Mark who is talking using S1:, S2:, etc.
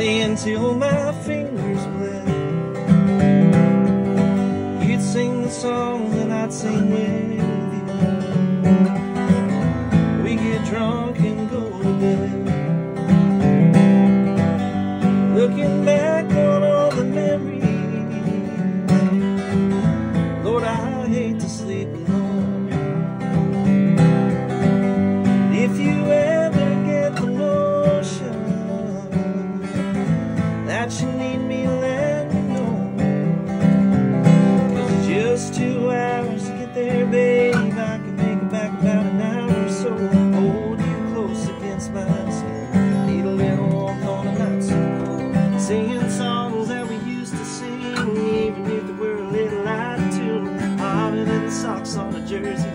S1: play until my fingers bled. You'd sing the song that I'd sing with you. We get drunk and go to bed. Looking back on all the memories, Lord, I hate to sleep alone. you need me, let me know. Cause it's just two hours to get there, babe. I can make it back about an hour or so. Hold you close against my skin. Need a little warmth on a night so cold. Singing songs that we used to sing, even if they were a little out of tune. Hotter than socks on a jersey.